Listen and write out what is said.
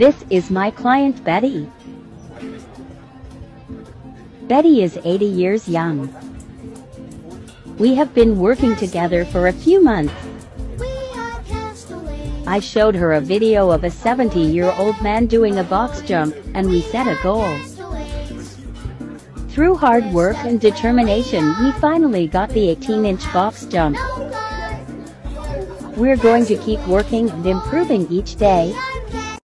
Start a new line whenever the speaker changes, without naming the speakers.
This is my client Betty. Betty is 80 years young. We have been working together for a few months. I showed her a video of a 70-year-old man doing a box jump, and we set a goal. Through hard work and determination we finally got the 18-inch box jump. We're going to keep working and improving each day,